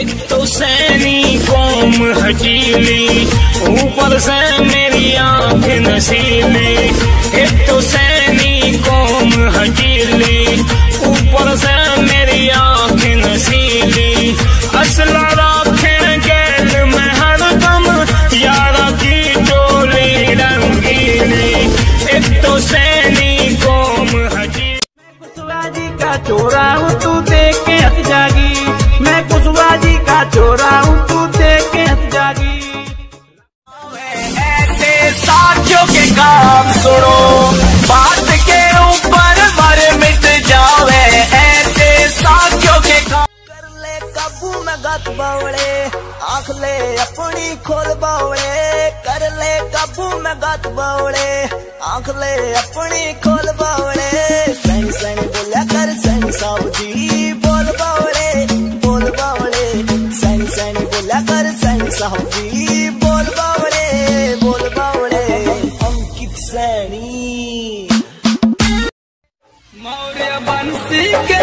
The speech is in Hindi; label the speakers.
Speaker 1: एक तो सैनी कौम हटीली ऊपर से मेरी आँख नसीली एक तो सैनी कौम हटीली ऊपर से मेरी आँख नसीली असला राखें गैल में हरदम यारा की टोली रंगीली। एक तो सैनी कौम हटीली
Speaker 2: का चोरा हूँ, तू देख के हंस जागी
Speaker 3: गत बावड़े, आँख ले, अपनी खोल बावड़े, कर ले काबू में गत बावड़े, आँख ले, अपनी खोल बावड़े। सैन सैन बोला कर सैन साहब जी, बोल बावड़े बोल बावड़े। सैन सैन बोला कर सैन साहब जी, बोल बावड़े बोल बावड़े। अंकित सैनी।
Speaker 2: मौर्य बंसी के